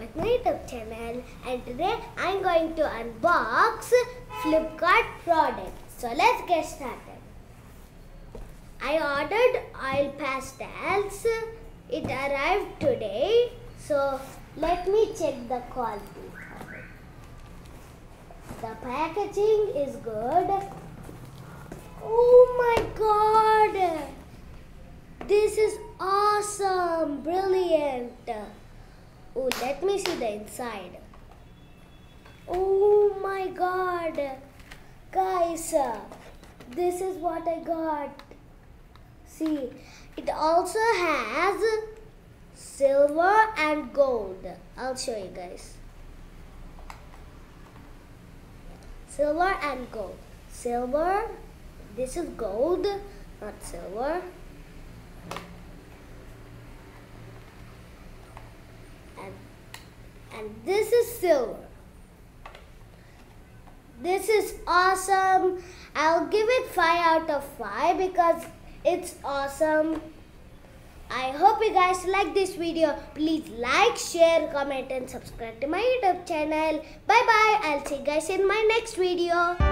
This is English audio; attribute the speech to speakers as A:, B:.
A: YouTube channel and today I'm going to unbox Flipkart product. So let's get started. I ordered oil pastels. It arrived today. So let me check the quality. The packaging is good. Oh my god! This is awesome! Brilliant! Let me see the inside. Oh my god! Guys, this is what I got. See, it also has silver and gold. I'll show you guys. Silver and gold. Silver, this is gold, not silver. And, and this is silver. This is awesome. I'll give it 5 out of 5 because it's awesome. I hope you guys like this video. Please like, share, comment and subscribe to my YouTube channel. Bye bye. I'll see you guys in my next video.